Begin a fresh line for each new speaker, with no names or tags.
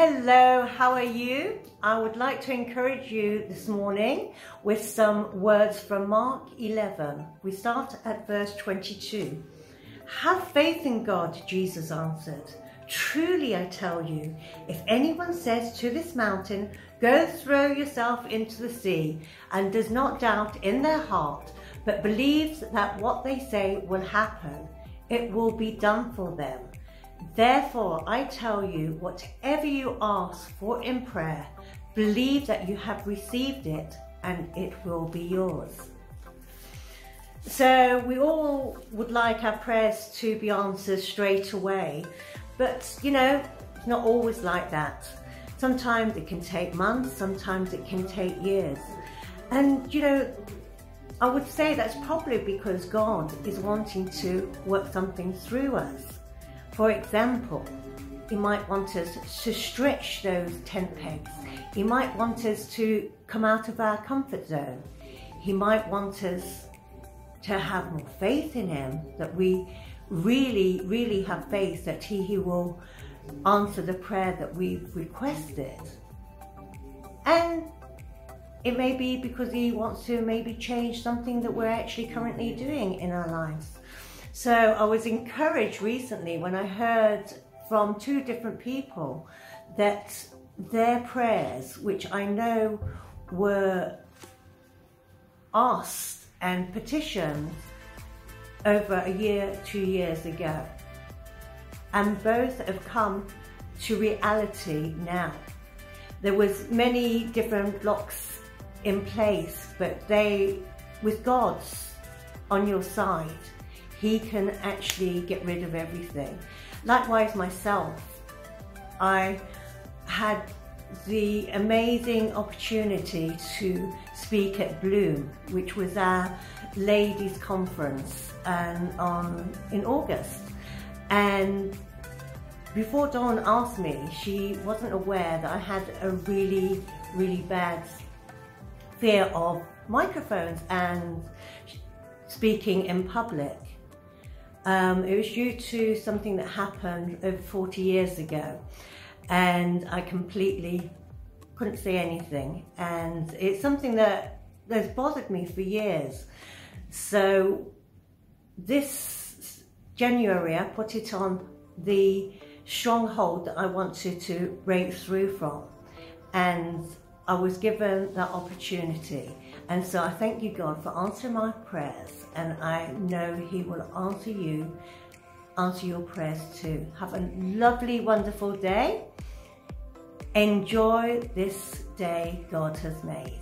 Hello, how are you? I would like to encourage you this morning with some words from Mark 11. We start at verse 22. Have faith in God, Jesus answered. Truly I tell you, if anyone says to this mountain, Go throw yourself into the sea, and does not doubt in their heart, but believes that what they say will happen, it will be done for them. Therefore, I tell you, whatever you ask for in prayer, believe that you have received it and it will be yours. So, we all would like our prayers to be answered straight away, but you know, it's not always like that. Sometimes it can take months, sometimes it can take years. And you know, I would say that's probably because God is wanting to work something through us. For example, he might want us to stretch those tent pegs. He might want us to come out of our comfort zone. He might want us to have more faith in him, that we really, really have faith that he, he will answer the prayer that we've requested. And it may be because he wants to maybe change something that we're actually currently doing in our lives. So I was encouraged recently when I heard from two different people that their prayers, which I know were asked and petitioned over a year, two years ago, and both have come to reality now. There was many different blocks in place, but they, with God's on your side, he can actually get rid of everything. Likewise, myself, I had the amazing opportunity to speak at Bloom, which was our ladies' conference and um, on, in August. And before Dawn asked me, she wasn't aware that I had a really, really bad fear of microphones and speaking in public. Um, it was due to something that happened over 40 years ago and I completely couldn't see anything and it's something that has bothered me for years. So this January I put it on the stronghold that I wanted to break through from and I was given that opportunity and so I thank you, God, for answering my prayers. And I know He will answer you, answer your prayers too. Have a lovely, wonderful day. Enjoy this day God has made.